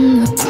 I'm not